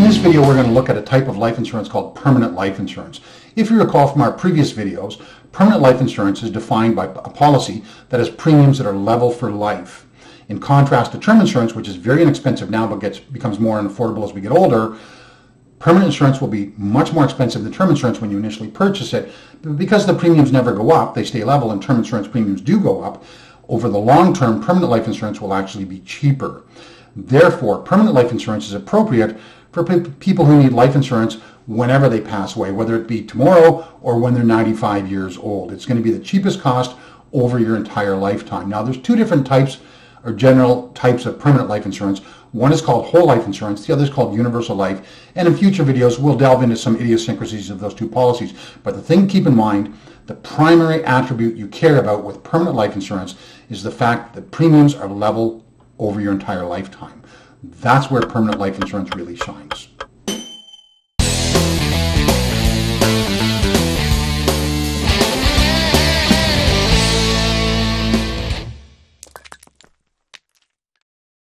this video, we're going to look at a type of life insurance called permanent life insurance. If you recall from our previous videos, permanent life insurance is defined by a policy that has premiums that are level for life. In contrast to term insurance, which is very inexpensive now but gets becomes more unaffordable as we get older, permanent insurance will be much more expensive than term insurance when you initially purchase it. But because the premiums never go up, they stay level, and term insurance premiums do go up. Over the long term, permanent life insurance will actually be cheaper. Therefore, permanent life insurance is appropriate for pe- people who need life insurance whenever they pass away, whether it be tomorrow or when they're 95 years old. It's going to be the cheapest cost over your entire lifetime. Now, there's two different types or general types of permanent life insurance. One is called whole life insurance, the other is called universal life. And in future videos, we'll delve into some idiosyncrasies of those two policies. But the thing to keep in mind, the primary attribute you care about with permanent life insurance is the fact that premiums are level over your entire lifetime. That's where permanent life insurance really shines.